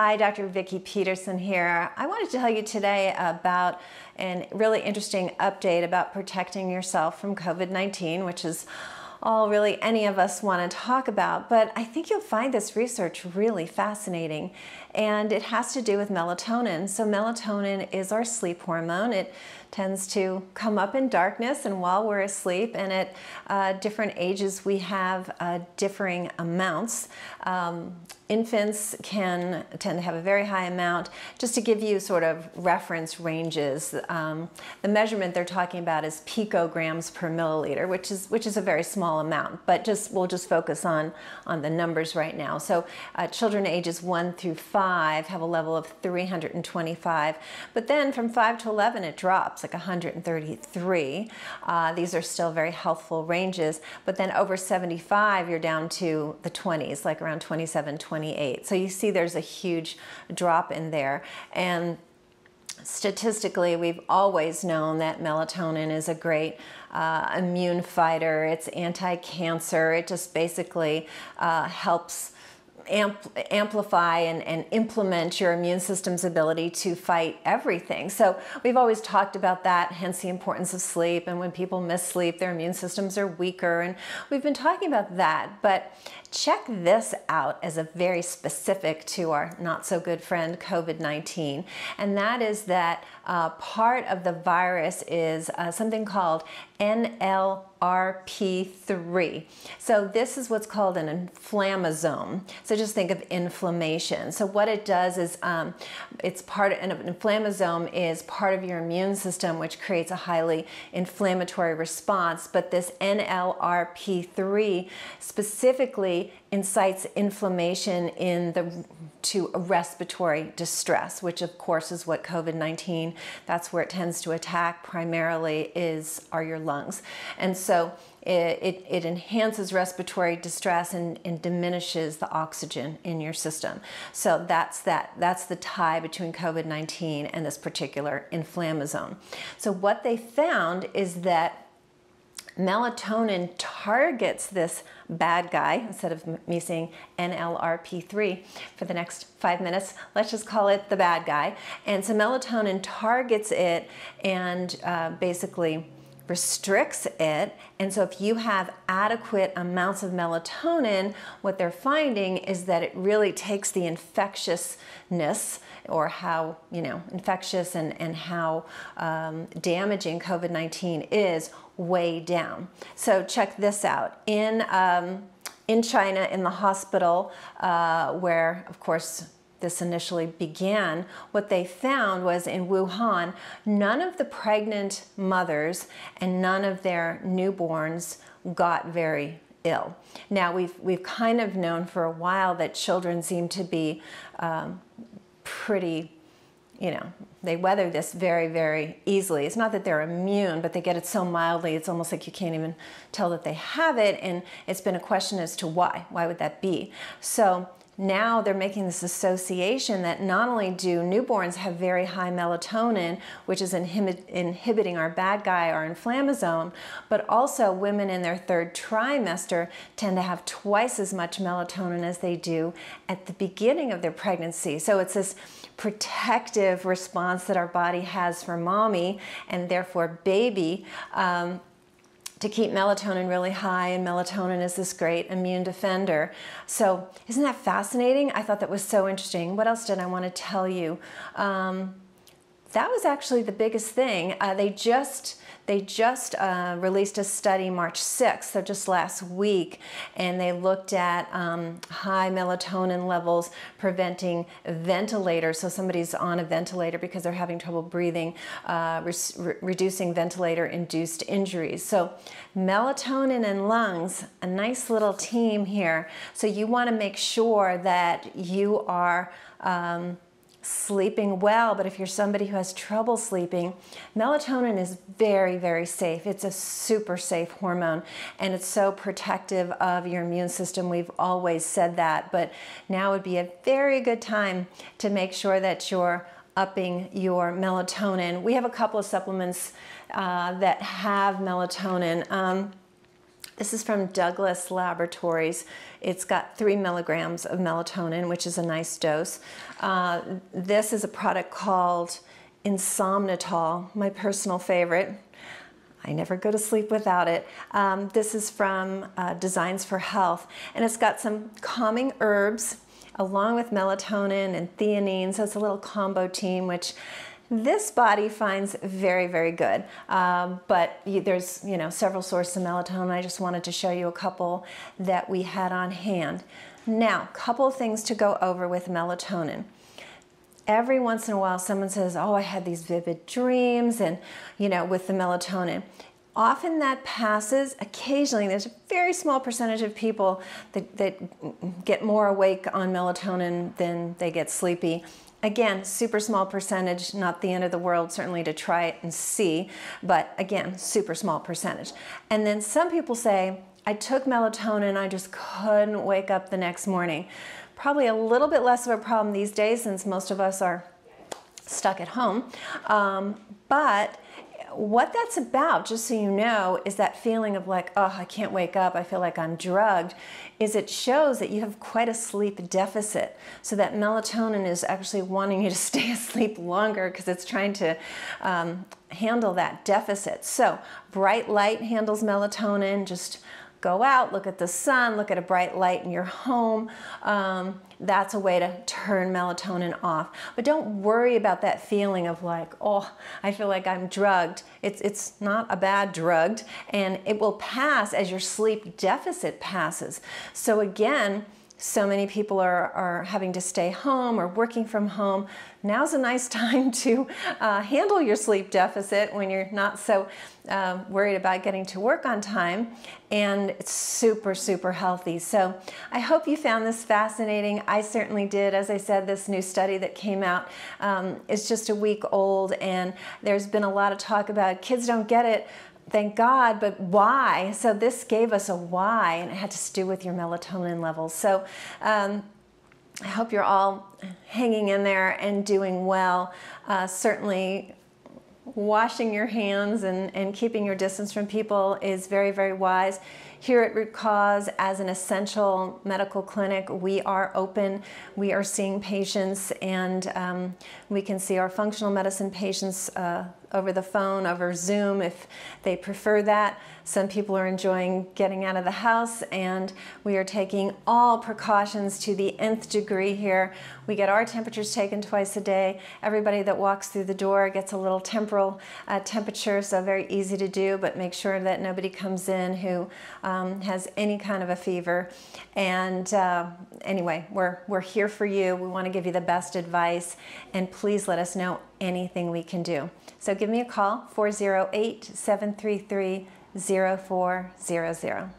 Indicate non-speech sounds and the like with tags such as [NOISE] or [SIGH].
Hi, Dr. Vikki Petersen here. I wanted to tell you today about a really interesting update about protecting yourself from COVID-19, which is all really any of us want to talk about, but I think you'll find this research really fascinating. And it has to do with melatonin. So, melatonin is our sleep hormone. It tends to come up in darkness and while we're asleep, and at uh, different ages, we have uh, differing amounts. Um, infants can tend to have a very high amount. Just to give you sort of reference ranges, um, the measurement they're talking about is picograms per milliliter, which is which is a very small amount. But just we'll just focus on on the numbers right now. So uh, children ages one through five have a level of 325, but then from five to 11 it drops like 133. Uh, these are still very healthful ranges, but then over 75 you're down to the 20s, like around 27, 28. 28. So you see there's a huge drop in there. And statistically, we've always known that melatonin is a great uh, immune fighter. It's anti-cancer. It just basically uh, helps amp- amplify and, and implement your immune system's ability to fight everything. So we've always talked about that, hence the importance of sleep. And when people miss sleep, their immune systems are weaker. And we've been talking about that. But check this out as a very specific to our not so good friend COVID 19. And that is that uh, part of the virus is uh, something called NLRP3. So this is what's called an inflammasome. So just think of inflammation. So what it does is um, it's part of, an inflammasome is part of your immune system which creates a highly inflammatory response. But this NLRP3 specifically incites inflammation in the to respiratory distress, which of course is what COVID-19, that's where it tends to attack primarily is are your lungs. And so it, it, it enhances respiratory distress and, and, diminishes the oxygen in your system. So that's that. That's the tie between COVID-19 and this particular inflammasome. So what they found is that melatonin targets this bad guy instead of me saying NLRP3 for the next five minutes. Let's just call it the bad guy. And so melatonin targets it and uh, basically restricts it. And so if you have adequate amounts of melatonin, what they're finding is that it really takes the infectiousness or how, you know, infectious and, and how um, damaging COVID-19 is way down. So check this out. In, um, in China, in the hospital, uh, where, of course, this initially began, what they found was in Wuhan, none of the pregnant mothers and none of their newborns got very ill. Now, we've, we've kind of known for a while that children seem to be um, pretty you know, they weather this very, very easily. It's not that they're immune, but they get it so mildly, it's almost like you can't even tell that they have it. And it's been a question as to why. Why would that be? So now they're making this association that not only do newborns have very high melatonin, which is inhibit inhibiting our bad guy, our inflammasome, but also women in their third trimester tend to have twice as much melatonin as they do at the beginning of their pregnancy. So it's this protective response that our body has for mommy and therefore baby. Um, to keep melatonin really high, and melatonin is this great immune defender. So, isn't that fascinating? I thought that was so interesting. What else did I want to tell you? Um, that was actually the biggest thing. Uh, they just they just uh, released a study March 6th, so just last week, and they looked at um, high melatonin levels preventing ventilators. So somebody's on a ventilator because they're having trouble breathing, uh, re reducing ventilator-induced injuries. So melatonin and lungs, a nice little team here. So you want to make sure that you are um, sleeping well, but if you're somebody who has trouble sleeping, melatonin is very, very safe. It's a super safe hormone and it's so protective of your immune system. We've always said that, but now would be a very good time to make sure that you're upping your melatonin. We have a couple of supplements uh, that have melatonin. Um, This is from Douglas Laboratories. It's got three milligrams of melatonin, which is a nice dose. Uh, this is a product called Insomnitol, my personal favorite. I never go to sleep without it. Um, this is from uh, Designs for Health, and it's got some calming herbs along with melatonin and theanine, so it's a little combo team, which this body finds very, very good. Um, but there's, you know, several sources of melatonin. I just wanted to show you a couple that we had on hand. Now, couple things to go over with melatonin. Every once in a while, someone says, oh, I had these vivid dreams and, you know, with the melatonin. Often that passes. Occasionally, there's a very small percentage of people that, that get more awake on melatonin than they get sleepy. Again, super small percentage, not the end of the world, certainly to try it and see, but again, super small percentage. And then some people say, I took melatonin, I just couldn't wake up the next morning. Probably a little bit less of a problem these days since most of us are stuck at home. Um, but what that's about, just so you know, is that feeling of like, oh, I can't wake up, I feel like I'm drugged, is it shows that you have quite a sleep deficit. So that melatonin is actually wanting you to [LAUGHS] stay asleep longer because it's trying to um, handle that deficit. So bright light handles melatonin, just go out, look at the sun, look at a bright light in your home. Um, that's a way to turn melatonin off. But don't worry about that feeling of like, oh, I feel like I'm drugged. It's, it's not a bad drugged, and it will pass as your sleep deficit passes. So again, so many people are, are having to stay home or working from home. Now's a nice [LAUGHS] time to uh, handle your sleep deficit when you're not so uh, worried about getting to work on time. And it's super, super healthy. So I hope you found this fascinating. I certainly did. As I said, this new study that came out um, is just a week old, and there's been a lot of talk about kids don't get it thank God, but why? So this gave us a why, and it had to do with your melatonin levels. So um, I hope you're all hanging in there and doing well. Uh, certainly washing your hands and, and keeping your distance from people is very, very wise. Here at Root Cause, as an essential medical clinic, we are open. We are seeing patients, and um, we can see our functional medicine patients uh, over the phone, over Zoom, if they prefer that. Some people are enjoying getting out of the house, and we are taking all precautions to the nth degree here. We get our temperatures taken twice a day. Everybody that walks through the door gets a little temporal uh, temperature, so very easy to do, but make sure that nobody comes in who um, has any kind of a fever. And uh, anyway, we're, we're here for you. We want to give you the best advice, and please let us know anything we can do. So give me a call, 408 733 0400.